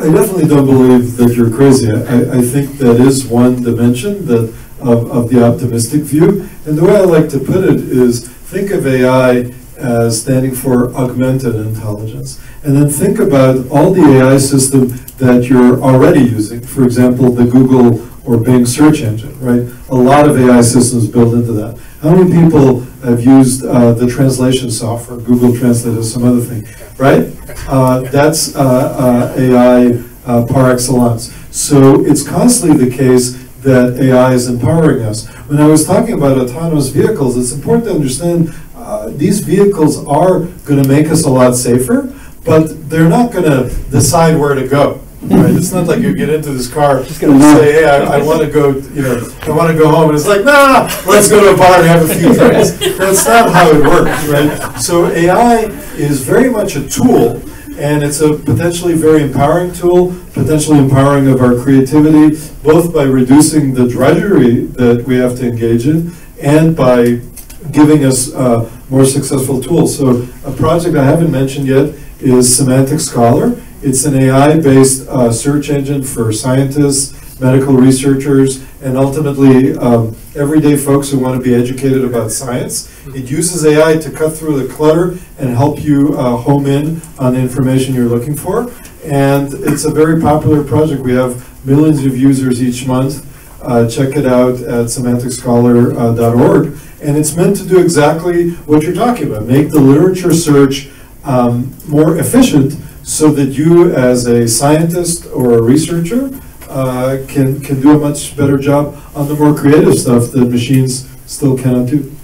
I definitely don't believe that you're crazy. I, I think that is one dimension that of, of the optimistic view. And the way I like to put it is think of AI as standing for augmented intelligence. And then think about all the AI system that you're already using. For example, the Google or Bing search engine, right? A lot of AI systems built into that. How many people have used uh, the translation software, Google Translate or some other thing, right? Uh, that's uh, uh AI uh, par excellence. So it's constantly the case that AI is empowering us. When I was talking about autonomous vehicles, it's important to understand uh, these vehicles are going to make us a lot safer, but they're not going to decide where to go. Right? It's not like you get into this car and say, "Hey, I, I want to go," you know, "I want to go home," and it's like, "Nah, let's go to a bar and have a few drinks." That's not how it works, right? So AI is very much a tool, and it's a potentially very empowering tool, potentially empowering of our creativity, both by reducing the drudgery that we have to engage in, and by giving us uh, more successful tools. So a project I haven't mentioned yet is Semantic Scholar. It's an AI-based uh, search engine for scientists, medical researchers, and ultimately um, everyday folks who want to be educated about science. It uses AI to cut through the clutter and help you uh, home in on the information you're looking for. And it's a very popular project. We have millions of users each month. Uh, check it out at semanticscholar.org. And it's meant to do exactly what you're talking about, make the literature search um, more efficient so that you, as a scientist or a researcher, uh, can, can do a much better job on the more creative stuff that machines still cannot do.